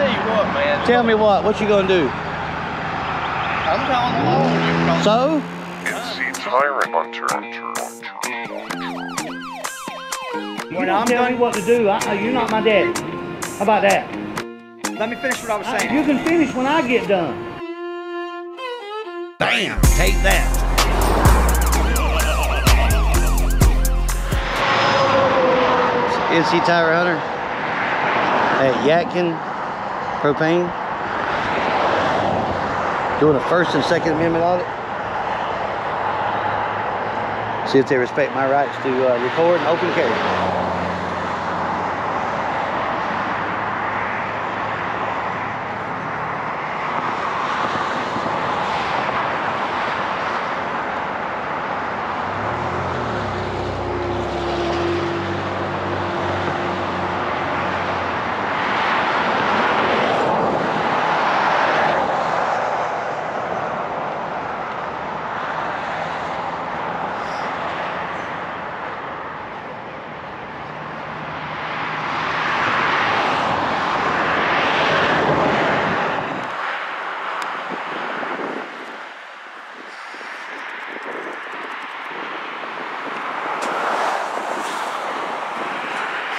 tell you what, man. Tell me what? What you gonna do? I'm telling the law. You're So? It's the Tyrant Hunter. When I'm tell me what to do, I, uh, you're not my dad. How about that? Let me finish what I was uh, saying. You can finish when I get done. Bam! Take that. NC Tyrant Hunter at Yadkin Propane. Doing a First and Second Amendment audit. See if they respect my rights to uh, record and open carry.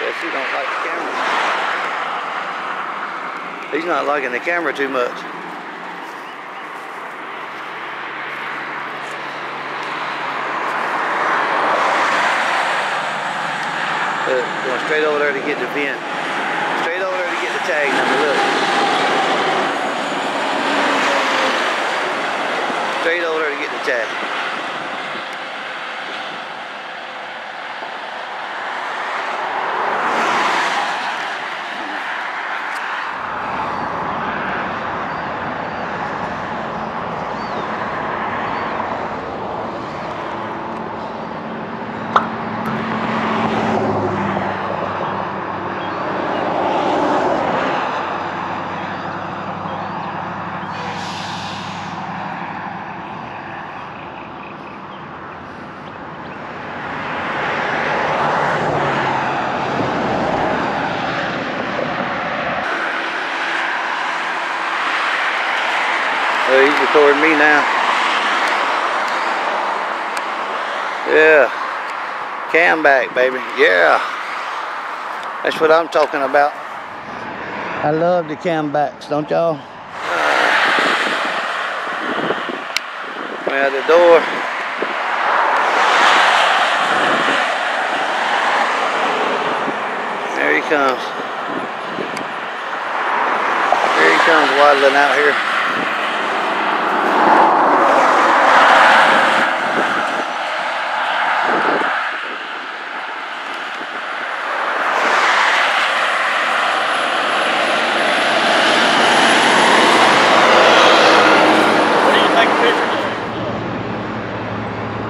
Says he don't like the camera. He's not liking the camera too much. Look, going straight over there to get the vent. Straight over there to get the tag number, look. Straight over there to get the tag. Recording me now. Yeah. Cam back, baby. Yeah. That's what I'm talking about. I love the cam backs, don't y'all? Out the door. There he comes. There he comes waddling out here. What do you take pictures of?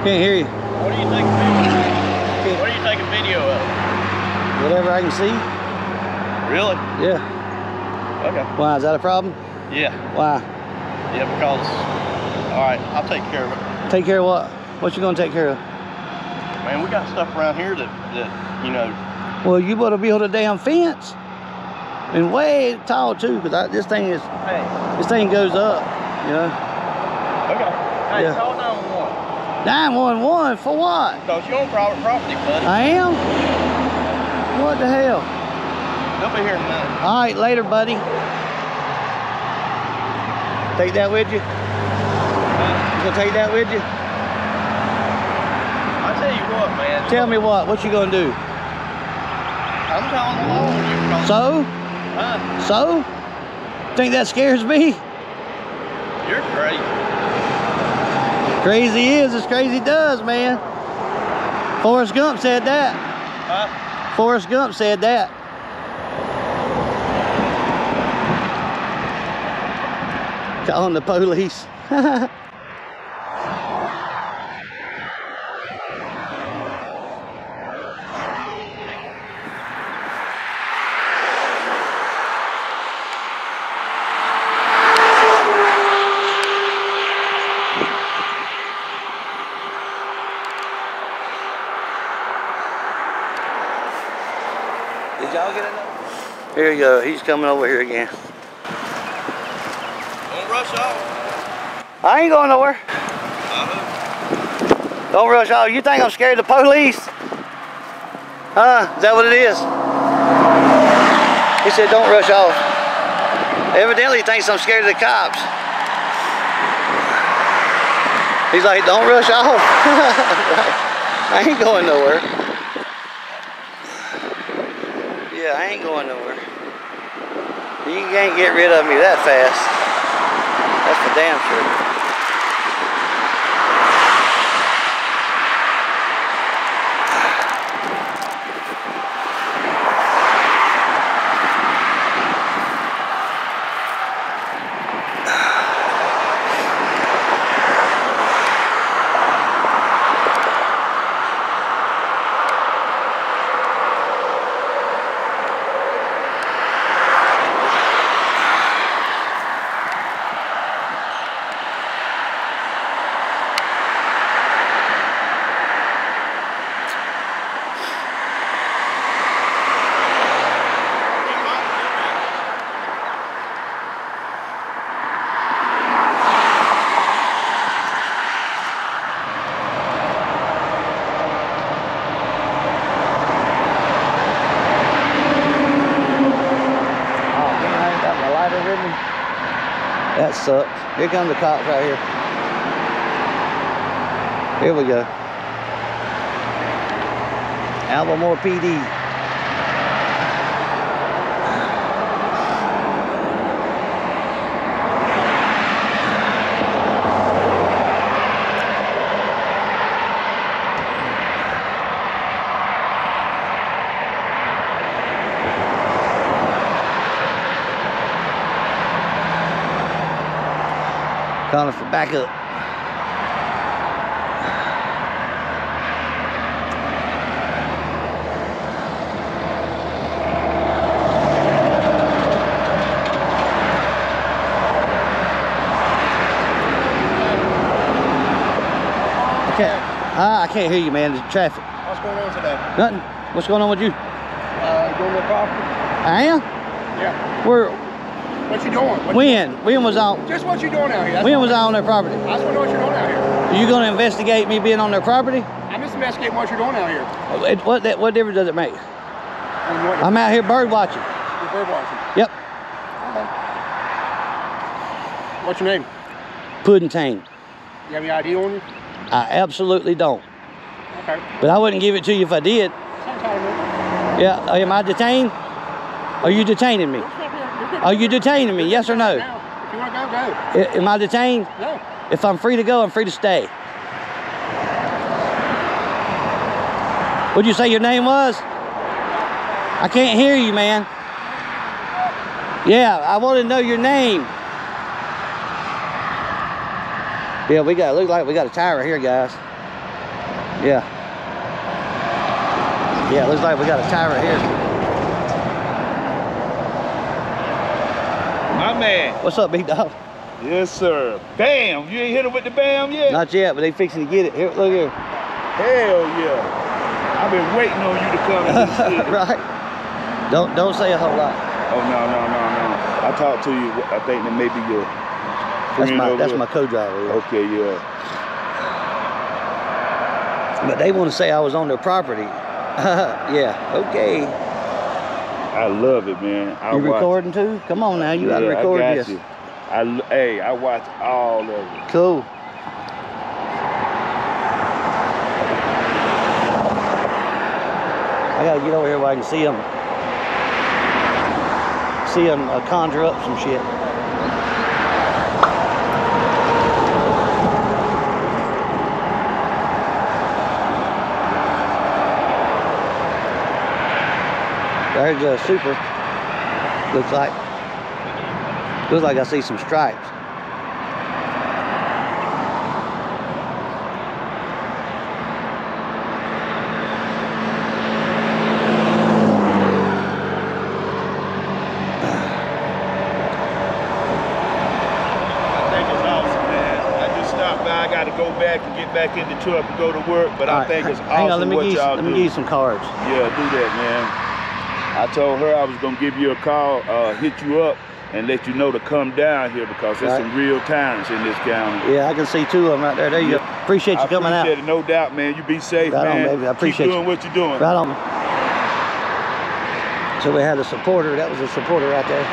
Can't hear you. What are you taking pictures of? What do you take a video of? Whatever I can see. Really? Yeah. Okay. Why? Is that a problem? Yeah. Why? Yeah, because, all right, I'll take care of it. Take care of what? What you gonna take care of? Man, we got stuff around here that, that you know, Well, you better build a damn fence. And way tall too, because this thing is, hey, this thing goes up, you know. okay. Hey, Yeah. Call 911. 911 for what? Because you own private property, buddy. I am? What the hell? They'll be here in a minute. All right, later, buddy. Take that with you? You gonna take that with you? I tell you what, man. Tell me what? What you gonna do? I'm telling the law. So? Huh? So? Think that scares me? You're crazy. Crazy is as crazy does, man. Forrest Gump said that. Huh? Forrest Gump said that. Calling the police. Did y'all get enough? Here you go. He's coming over here again. Don't rush off. I ain't going nowhere. Uh-huh. Don't rush off. You think I'm scared of the police? Huh? Is that what it is? He said, don't rush off. Evidently he thinks I'm scared of the cops. He's like, don't rush off. I ain't going nowhere. Yeah, I ain't going nowhere. You can't get rid of me that fast. That's for damn sure. Oh man, I ain't got my lighter with me. That sucks. Here come the cops right here. Here we go. Albemarle PD. Calling for backup. Can't, ah, I can't hear you, man. There's traffic. What's going on today? Nothing. What's going on with you? Uh, going to the property? I am? Yeah. Where? What you doing? What When? When was I? Just what you doing out here? That's When was I on their property? I just want to know what you're doing out here. Are you going to investigate me being on their property? I'm just investigating what you're doing out here. Oh, it- What that? What difference does it make? I'm out here bird watching. you're bird watching. Yep. What's your name? Pudding tame. You have any ID on you? I absolutely don't. Okay. But I wouldn't give it to you if I did. Sounds how I know. Yeah. Am I detained? Are you detaining me? Are you detaining me? Yes or no? If you want to go, go. I- Am I detained? No. If I'm free to go, I'm free to stay. What'd you say your name was? I can't hear you, man. Yeah, I want to know your name. Yeah, we got, look like we got a tire here, guys. Yeah. Yeah, looks like we got a tire here. Man. What's up, big dog? Yes, sir. Bam. You ain't hit him with the bam yet? Not yet, but they fixing to get it. Here, look here. Hell yeah. I've been waiting on you to come in this right. Don't don't say a whole lot. Oh, no, no, no, no. I talked to you. I think that maybe your That's my that's my co-driver. yeah. Okay, yeah. But they want to say I was on their property. yeah. Okay. I love it, man. I You watch- recording too? Come on now, you gotta record I got this. You. I, hey, I watch all of it. Cool. I gotta get over here where I can see them. See them uh, conjure up some shit. There's a super. Looks like. Looks like I see some stripes. I think it's awesome, man. I just stopped by. I got to go back and get back in the truck and go to work. But I All right, think it's hang awesome on, let me what y'all let do. me give you some cards. Yeah, do that, man. I told her I was gonna give you a call, uh, hit you up, and let you know to come down here because there's Right. some real tyrants in this county. Yeah, I can see two of them right there. There you go. Appreciate you I coming appreciate out. it, no doubt, man. You be safe, Right on, baby. I appreciate Keep doing you. what you're doing. Right on. So we had a supporter. That was a supporter right there.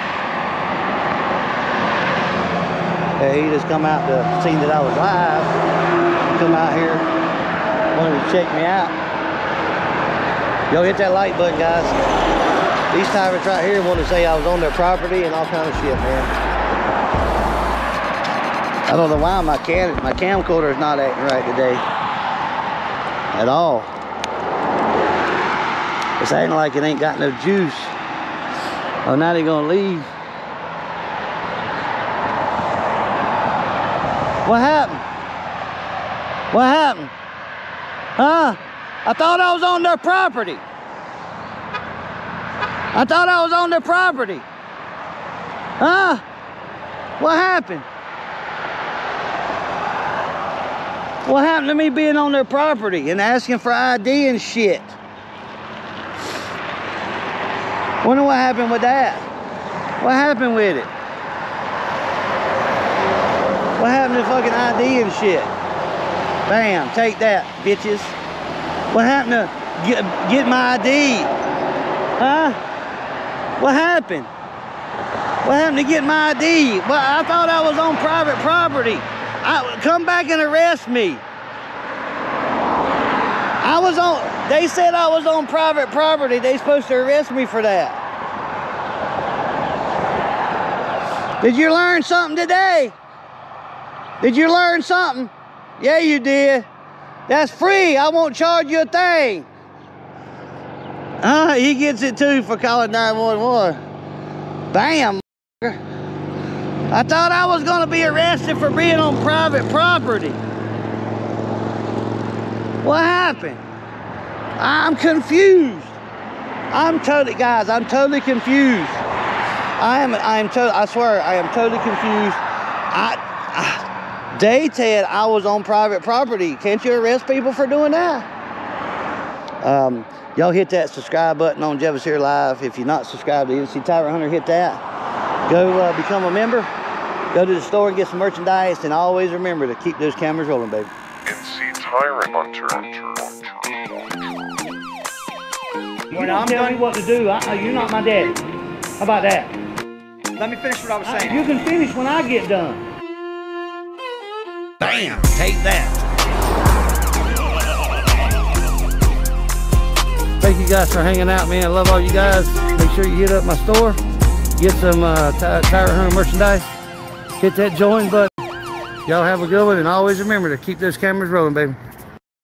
He just come out to see that I was live. Come out here, wanted to check me out. Yo, hit that like button, guys. These tyrants right here want to say I was on their property and all kind of shit, man. I don't know why my cam my camcorder is not acting right today. At all. It's acting like it ain't got no juice. Oh, now they're gonna leave. What happened? What happened? Huh? I thought I was on their property. I thought I was on their property. Huh? What happened? What happened to me being on their property and asking for ID and shit? Wonder what happened with that. What happened with it? What happened to fucking ID and shit? Bam, take that, bitches. What happened to get, get my ID? Huh? What happened? What happened to get my ID? Well, I thought I was on private property. I, come back and arrest me. I was on, they said I was on private property. They supposed to arrest me for that. Did you learn something today? Did you learn something? Yeah, you did. That's free. I won't charge you a thing. Uh, he gets it too for calling 911. Bam. I thought I was going to be arrested for being on private property. What happened? I'm confused. I'm totally, guys, I'm totally confused. I am, I am totally, I swear, I am totally confused. I, I, they said I was on private property. Can't you arrest people for doing that? Um, y'all hit that subscribe button on Jeff Is Here Live. If you're not subscribed to NC Tyrant Hunter, hit that. Go uh, become a member. Go to the store and get some merchandise. And always remember to keep those cameras rolling, baby. NC Tyrant Hunter. When I'm telling you what to do, I, you're not my daddy. How about that? Let me finish what I was saying. You can finish when I get done. Bam! Take that. Thank you guys for hanging out, man. I love all you guys. Make sure you hit up my store. Get some uh, Tyrant Hunter merchandise. Hit that join button. Y'all have a good one, and always remember to keep those cameras rolling, baby.